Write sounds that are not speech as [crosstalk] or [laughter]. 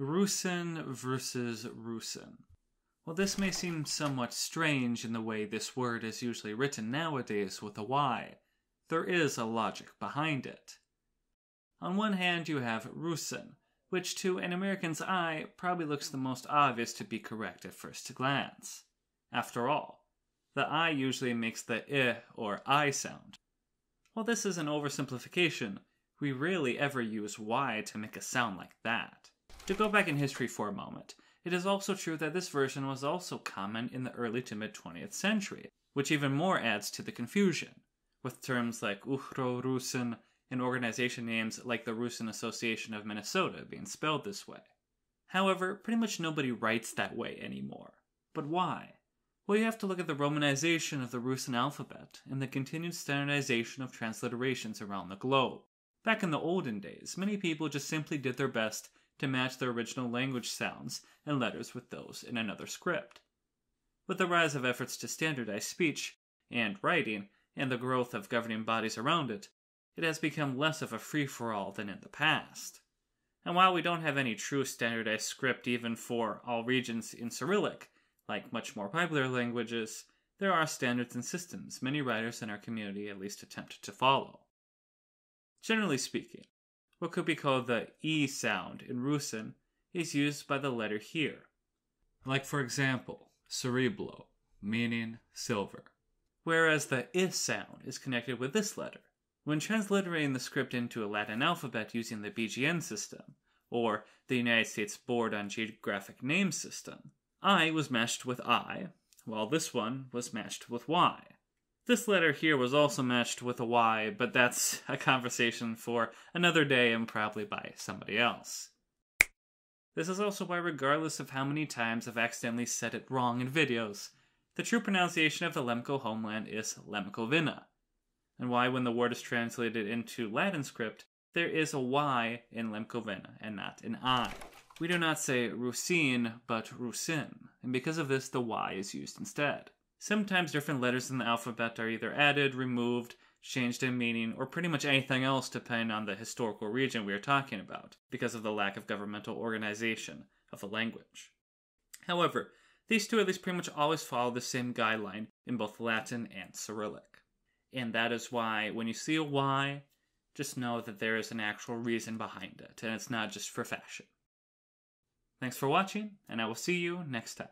Rusin versus Rusyn. While this may seem somewhat strange in the way this word is usually written nowadays with a Y, there is a logic behind it. On one hand, you have Rusin, which to an American's eye probably looks the most obvious to be correct at first glance. After all, the I usually makes the I or I sound. While this is an oversimplification, we rarely ever use Y to make a sound like that. To go back in history for a moment, it is also true that this version was also common in the early to mid 20th century, which even more adds to the confusion, with terms like Uhro Rusin and organization names like the Rusin Association of Minnesota being spelled this way. However, pretty much nobody writes that way anymore. But why? Well, you have to look at the romanization of the Rusyn alphabet and the continued standardization of transliterations around the globe. Back in the olden days, many people just simply did their best to match the original language sounds and letters with those in another script. With the rise of efforts to standardize speech and writing and the growth of governing bodies around it, it has become less of a free for all than in the past. And while we don't have any true standardized script even for all regions in Cyrillic, like much more popular languages, there are standards and systems many writers in our community at least attempt to follow. Generally speaking, what could be called the E sound in Rusyn is used by the letter here. Like, for example, cereblo, meaning silver. Whereas the I sound is connected with this letter. When transliterating the script into a Latin alphabet using the BGN system, or the United States Board on Geographic Names system, I was matched with I, while this one was matched with Y. This letter here was also matched with a Y, but that's [laughs] a conversation for another day and probably by somebody else. This is also why, regardless of how many times I've accidentally said it wrong in videos, the true pronunciation of the Lemko homeland is Lemkovyna, and why, when the word is translated into Latin script, there is a Y in Lemkovyna and not an I. We do not say Rusin, but Rusyn, and because of this, the Y is used instead. Sometimes different letters in the alphabet are either added, removed, changed in meaning, or pretty much anything else depending on the historical region we are talking about, because of the lack of governmental organization of the language. However, these two at least pretty much always follow the same guideline in both Latin and Cyrillic. And that is why when you see a Y, just know that there is an actual reason behind it, and it's not just for fashion. Thanks for watching, and I will see you next time.